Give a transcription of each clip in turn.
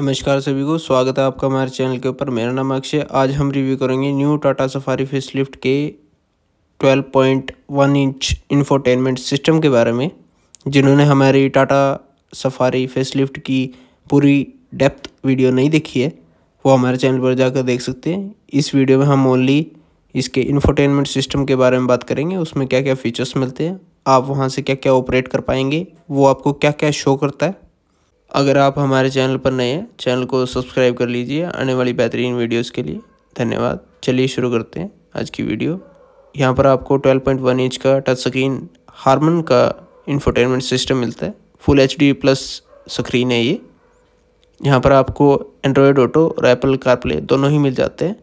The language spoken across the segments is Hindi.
नमस्कार सभी को, स्वागत है आपका हमारे चैनल के ऊपर। मेरा नाम अक्षय। आज हम रिव्यू करेंगे न्यू टाटा सफारी फेसलिफ्ट के 12.1 इंच इंफोटेनमेंट सिस्टम के बारे में, जिन्होंने हमारी टाटा सफारी फेसलिफ्ट की पूरी डेप्थ वीडियो नहीं देखी है। वो हमारे चैनल पर जाकर देख सकते हैं। इस वीडियो में हम ओनली इसके इन्फोटेनमेंट सिस्टम के बारे में बात करेंगे। उसमें क्या क्या फीचर्स मिलते हैं, आप वहाँ से क्या क्या ऑपरेट कर पाएँगे, वो आपको क्या क्या शो करता है अगर आप हमारे चैनल पर नए हैं, चैनल को सब्सक्राइब कर लीजिए आने वाली बेहतरीन वीडियोस के लिए। धन्यवाद। चलिए शुरू करते हैं आज की वीडियो। यहाँ पर आपको 12.1 इंच का टच स्क्रीन, हारमन का इंफोटेनमेंट सिस्टम मिलता है। फुल एचडी प्लस स्क्रीन है ये। यहाँ पर आपको एंड्रॉयड ऑटो और एप्पल कारप्ले दोनों ही मिल जाते हैं।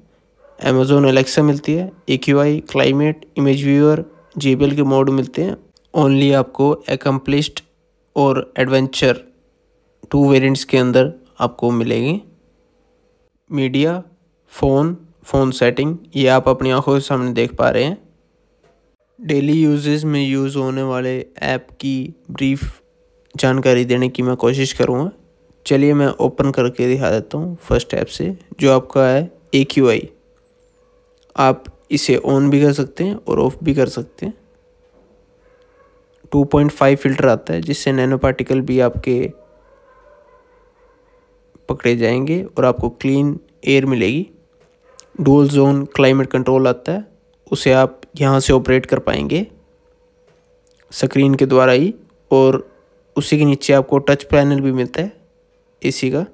अमेजोन एलेक्सा मिलती है AQI climate image viewer J K mode मिलते हैं। ओनली आपको एकम्प्लिस्ड और एडवेंचर टू वेरिएंट्स के अंदर आपको मिलेगी। मीडिया फ़ोन फ़ोन सेटिंग ये आप अपनी आँखों के सामने देख पा रहे हैं। डेली यूजेस में यूज़ होने वाले ऐप की ब्रीफ जानकारी देने की मैं कोशिश करूँगा। चलिए मैं ओपन करके दिखा देता हूँ फ़र्स्ट ऐप से, जो आपका है ए क्यू आई आप इसे ऑन भी कर सकते हैं और ऑफ़ भी कर सकते हैं। 2.5 फ़िल्टर आता है, जिससे नैनो पार्टिकल भी आपके पकड़े जाएँगे और आपको क्लीन एयर मिलेगी। डुअल जोन क्लाइमेट कंट्रोल आता है, उसे आप यहाँ से ऑपरेट कर पाएँगे। स्क्रीन के द्वारा ही और उसी के नीचे आपको टच पैनल भी मिलता है एसी का।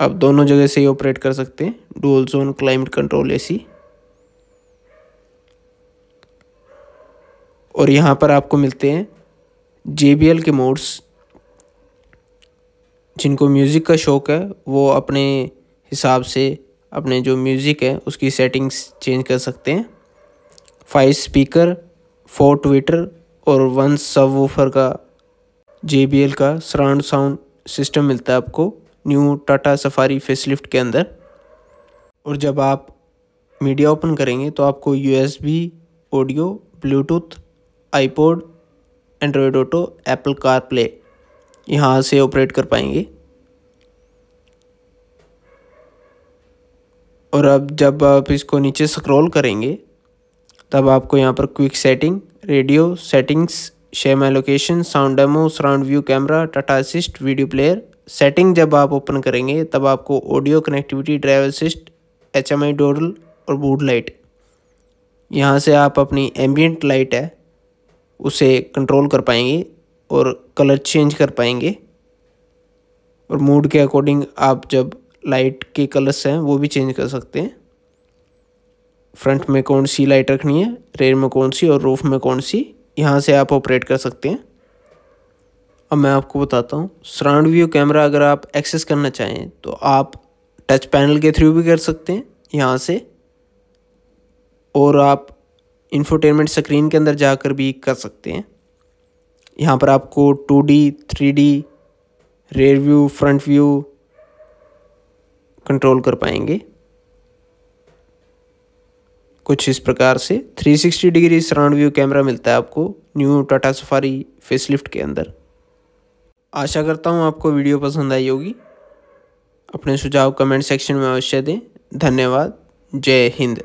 आप दोनों जगह से ही ऑपरेट कर सकते हैं dual zone climate control AC और यहाँ पर आपको मिलते हैं JBL के मोड्स जिनको म्यूज़िक का शौक़ है, वो अपने हिसाब से अपने जो म्यूज़िक है, उसकी सेटिंग्स चेंज कर सकते हैं। फाइव स्पीकर फोर ट्विटर और वन सब वूफर का जेबीएल का सराउंड साउंड सिस्टम मिलता है आपको न्यू टाटा सफारी फेसलिफ्ट के अंदर। और जब आप मीडिया ओपन करेंगे तो आपको USB audio Bluetooth iPod Android Auto Apple CarPlay यहाँ से ऑपरेट कर पाएँगे। और अब जब आप इसको नीचे स्क्रॉल करेंगे, तब आपको यहाँ पर quick setting radio settings Shem location sound demo surround view camera Tata assist video player setting जब आप ओपन करेंगे, तब आपको audio connectivity driver assist H M I Doral और बूट लाइट यहाँ से आप अपनी एम्बियंट लाइट है, उसे कंट्रोल कर पाएँगे और कलर चेंज कर पाएँगे. और मूड के अकॉर्डिंग आप जब लाइट के कलर्स हैं, वो भी चेंज कर सकते हैं। फ्रंट में कौन सी लाइट रखनी है रेयर में कौन सी और रूफ में कौन सी, यहाँ से आप ऑपरेट कर सकते हैं। अब मैं आपको बताता हूँ सराउंड व्यू कैमरा अगर आप एक्सेस करना चाहें तो आप टच पैनल के थ्रू भी कर सकते हैं, यहाँ से। और आप इंफोटेनमेंट स्क्रीन के अंदर जाकर भी कर सकते हैं। यहाँ पर आपको two D three D rear view front view control कर पाएँगे। कुछ इस प्रकार से 360 डिग्री सराउंड व्यू कैमरा मिलता है आपको न्यू टाटा सफारी फेसलिफ्ट के अंदर। आशा करता हूँ आपको वीडियो पसंद आई होगी। अपने सुझाव कमेंट सेक्शन में अवश्य दें। धन्यवाद। जय हिंद।